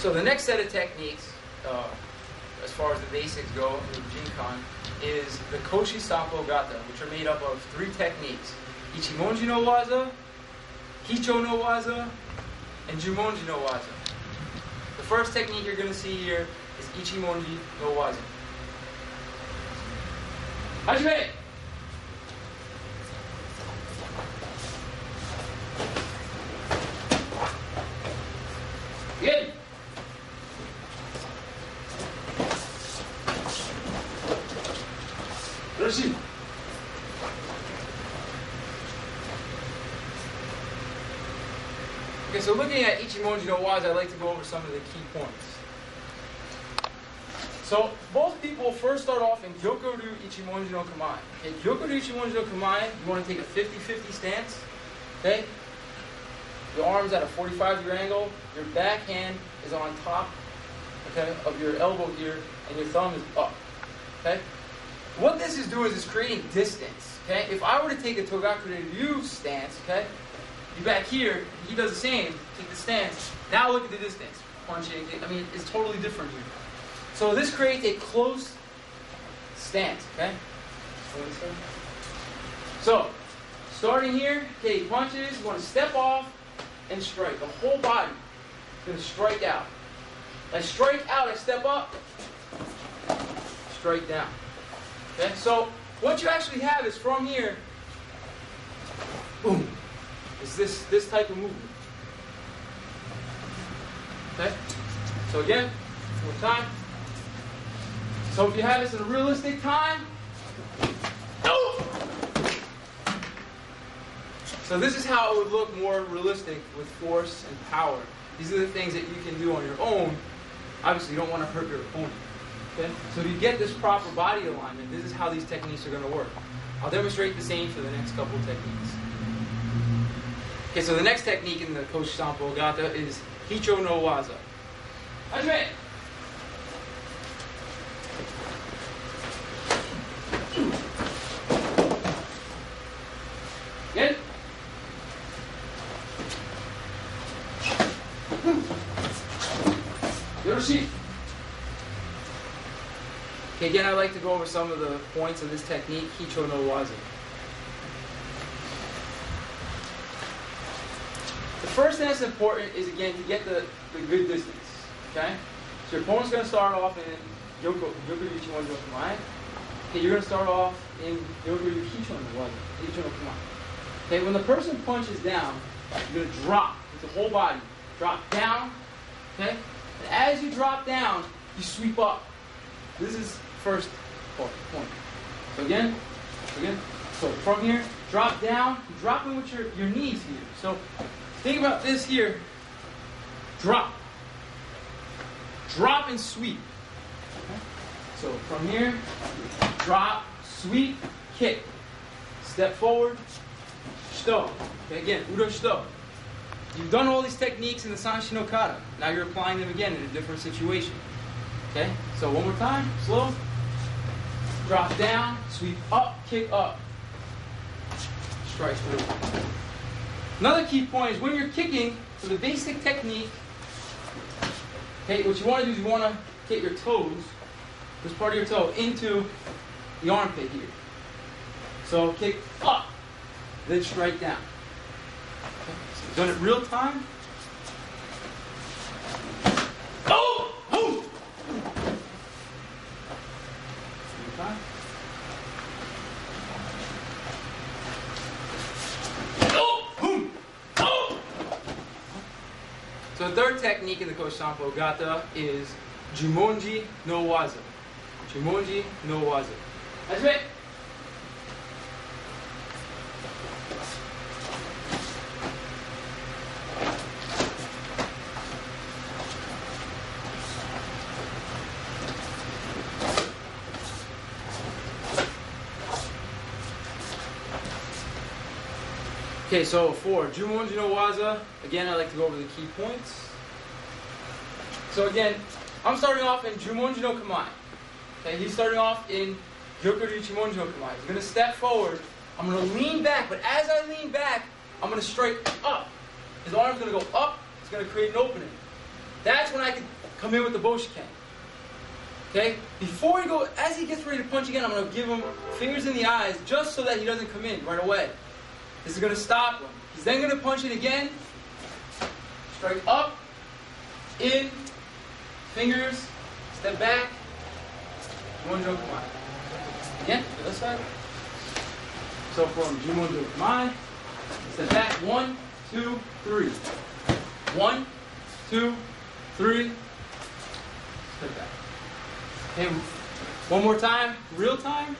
So the next set of techniques, uh, as far as the basics go in Jinkan, is the Koshi Sanpo Gata, which are made up of three techniques. Ichimonji no Waza, Hicho no Waza, and Jumonji no Waza. The first technique you're going to see here is Ichimonji no Waza. Hajime! Good. Okay, so looking at Ichimonji no Waza, I'd like to go over some of the key points. So both people first start off in Gyokuryu Ichimonji no Kamae. Okay, Gyokuryu Ichimonji no Kamae, you want to take a 50-50 stance. Okay? Your arm's at a 45 degree angle, your back hand is on top, okay, of your elbow here, and your thumb is up. Okay? What this is doing is it's creating distance. Okay? If I were to take a Togakure Ryu stance, okay, you back here, he does the same, take the stance. Now look at the distance. Punching, I mean, it's totally different here. So this creates a close stance, okay? So, starting here, okay, he punches, you want to step off and strike. The whole body is going to strike out. I strike out, I step up, strike down. Okay, so what you actually have is from here, boom, is this, this type of movement. Okay, so again, more time. So if you have this in a realistic time, so this is how it would look more realistic with force and power. These are the things that you can do on your own. Obviously, you don't want to hurt your opponent. Okay? So to get this proper body alignment, this is how these techniques are going to work. I'll demonstrate the same for the next couple of techniques. Okay, so the next technique in the Koshi Sanpo Gata is Hicho no Waza. Hajime! Good? Yoshi. Again, I'd like to go over some of the points of this technique, Hicho no Waza. The first thing that's important is, again, to get the, the good distance. Okay? So your opponent's going to start off in Yoko, Yoko Yuchi Wanjo Kamae. Okay, you're going to start off in Yoko Yukicho no Waza, Hicho no Kamae. Okay, when the person punches down, you're going to drop with the whole body. Drop down, okay? And as you drop down, you sweep up. This is first point. So again, again. So from here, drop down, dropping with your, your knees here. So think about this here. Drop. Drop and sweep. Okay? So from here, drop, sweep, kick. Step forward, shuto. Okay, again, udo shuto. You've done all these techniques in the Sanshin no Kata. Now you're applying them again in a different situation. Okay? So one more time, slow. Drop down, sweep up, kick up. Strike through. Another key point is when you're kicking, so the basic technique, okay, what you want to do is you want to get your toes, this part of your toe, into the armpit here. So kick up, then strike down. Done it real time. Oh! Oh! Real time. Oh! Boom! Oh! So the third technique in the Koshi Sanpo Gata is Jumonji no Waza. Jumonji no Waza. That's it. Okay, so for Jumonji no Waza, again, I'd like to go over the key points. So again, I'm starting off in Jumonji no Kamae. Okay, he's starting off in Gyokuryu Ichimonji no Kamae. He's gonna step forward. I'm gonna lean back, but as I lean back, I'm gonna strike up. His arm's gonna go up. It's gonna create an opening. That's when I can come in with the Boshiken. Okay? Before he go, as he gets ready to punch again, I'm gonna give him fingers in the eyes just so that he doesn't come in right away. This is gonna stop him. He's then gonna punch it again. Strike up, in, fingers, step back. Jumonji Kamae. Again, the other side. So from Jumonji Kamae, step back, one, two, three. One, two, three. Step back. Okay, one more time, real time.